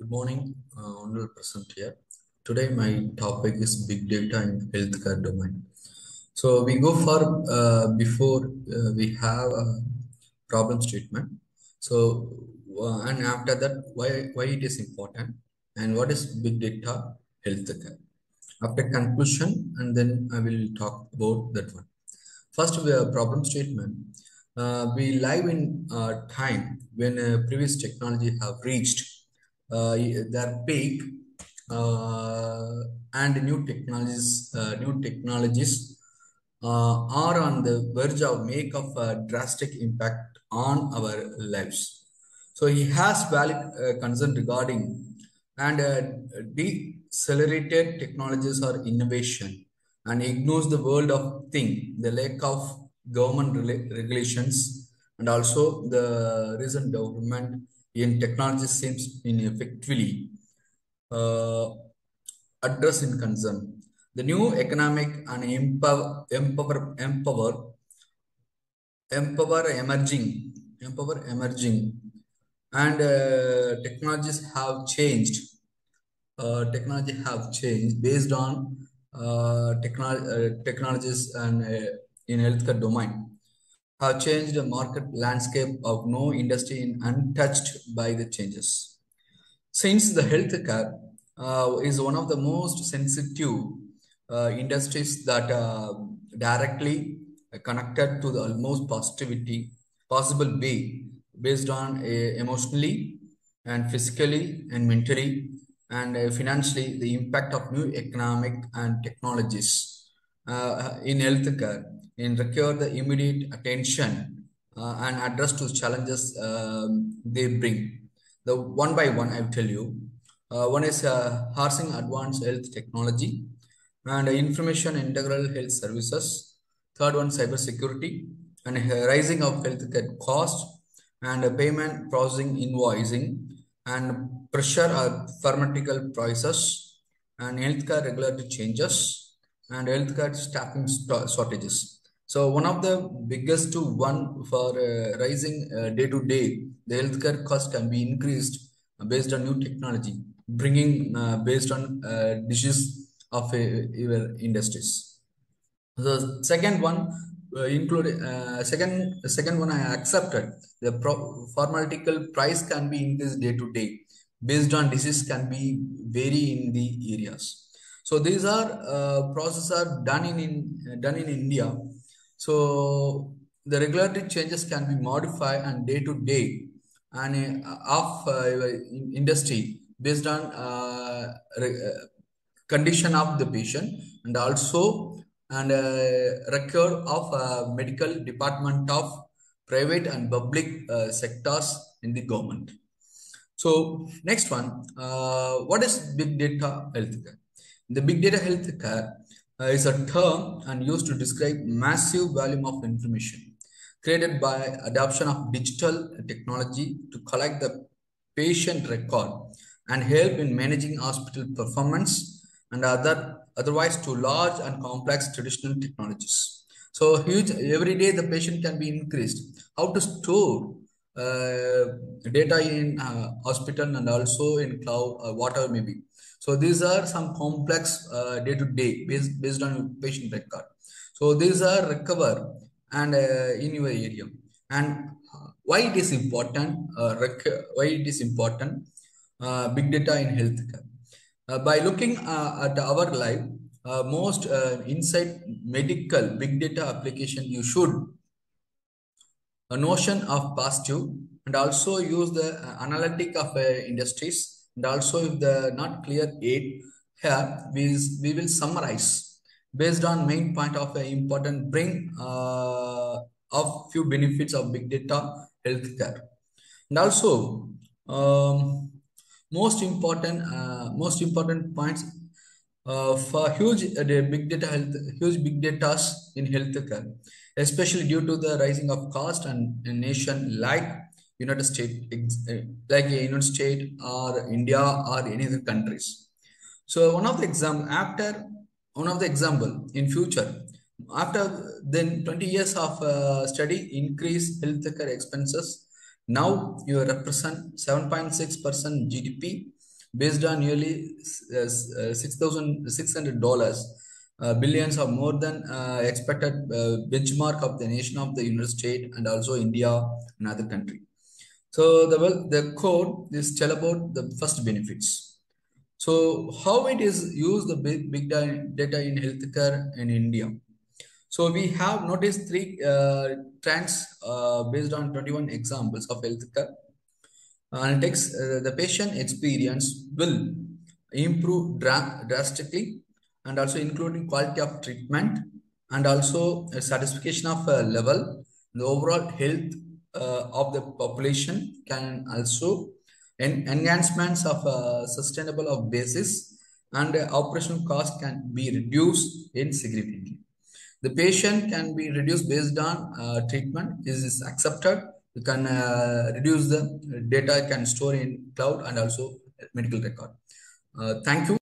Good morning, uh, Honorable Present here. Today my topic is big data in healthcare domain. So we go for uh, before uh, we have a problem statement. So uh, and after that, why why it is important and what is big data healthcare. After conclusion, and then I will talk about that one. First, we have problem statement. Uh, we live in a time when uh, previous technology have reached their peak, uh, and new technologies, uh, new technologies uh, are on the verge of make of a drastic impact on our lives. So he has valid uh, concern regarding and uh, decelerated technologies or innovation and ignores the world of thing, the lack of government regulations and also the recent development in technology seems ineffectively uh, address in concern. The new economic and empower, empower, empower, empower emerging, empower emerging, and uh, technologies have changed. Uh, technology have changed based on uh, technol uh, technologies and uh, in healthcare domain have changed the market landscape of no industry in untouched by the changes. Since the healthcare uh, is one of the most sensitive uh, industries that uh, directly connected to the almost positivity possible way based on uh, emotionally and physically and mentally and uh, financially the impact of new economic and technologies uh, in healthcare and require the immediate attention uh, and address to challenges um, they bring. The one by one, I will tell you. Uh, one is uh, advanced health technology and information integral health services. Third one, cybersecurity and rising of healthcare cost and payment processing invoicing and pressure of pharmaceutical prices and healthcare regulatory changes and healthcare staffing shortages. So one of the biggest one for uh, rising uh, day to day, the healthcare cost can be increased based on new technology, bringing uh, based on uh, disease of uh, your industries. The second one uh, include uh, second second one I accepted the pro- pharmaceutical price can be increased day to day based on disease can be vary in the areas. So these are uh, processes are done in, in done in India. So the regulatory changes can be modified and day to day and uh, of uh, industry based on uh, uh, condition of the patient and also and uh, record of uh, medical department of private and public sectors in the government. So next one, what is big data healthcare? The big data healthcare uh, is a term and used to describe massive volume of information created by adoption of digital technology to collect the patient record and help in managing hospital performance and other otherwise to large and complex traditional technologies. So huge every day the patient can be increased. How to store data in uh, hospital and also in cloud or whatever maybe. So these are some complex uh, day-to-day based, based on patient record. So these are recover and uh, in your area. And why it is important, uh, why it is important, uh, big data in healthcare. Uh, by looking uh, at our life, uh, most uh, inside medical big data application, you should a notion of past due, positive and also use the uh, analytic of uh, industries and also if the not clear yet here we, we will summarize based on main point of uh, important bring uh, of few benefits of big data healthcare. And also um, most important uh, most important points for huge uh, big data health huge big data in healthcare especially due to the rising of cost and a nation like united states uh, like united states or india or any other countries. So one of the example after one of the example in future after then 20 years of uh, study increase healthcare expenses Now you represent 7.6% GDP based on nearly uh, $6,600 uh, billions or more than uh, expected uh, benchmark of the nation of the United States and also India and other country. So the the code is tell about the first benefits. So how it is used the big, big data in healthcare in India. So we have noticed three uh, trends uh, based on 21 examples of healthcare. Analytics, uh, the patient experience will improve dra drastically and also including quality of treatment and also satisfaction of level. The overall health uh, of the population can also en enhancements of a sustainable of basis and uh, operational cost can be reduced in significantly. The patient can be reduced based on uh, treatment is accepted. You can uh, reduce the data can store in cloud and also medical record. Uh, thank you.